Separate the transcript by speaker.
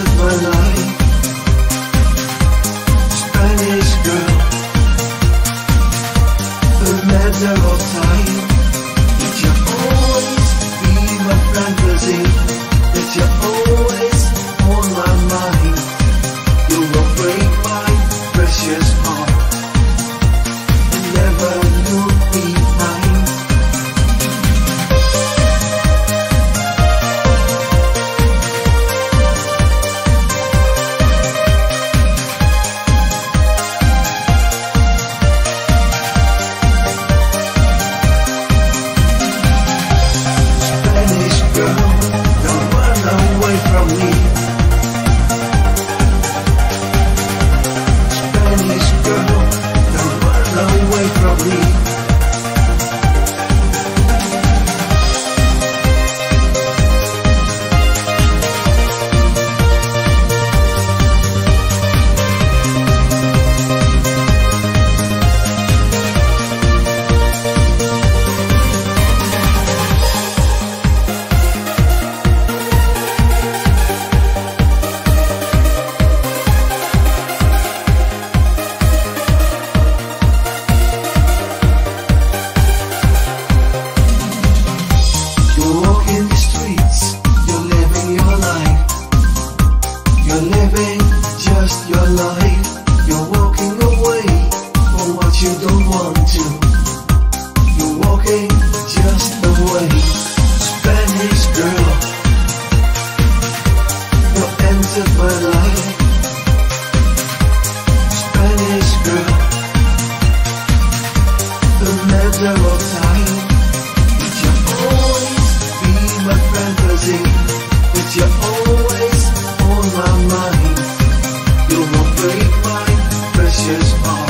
Speaker 1: of my life. you don't want to. You're walking just the way, Spanish girl. You entered my life, Spanish girl. The matter of time, it you'll always be my fantasy. It you're always on my mind. You won't break my precious heart.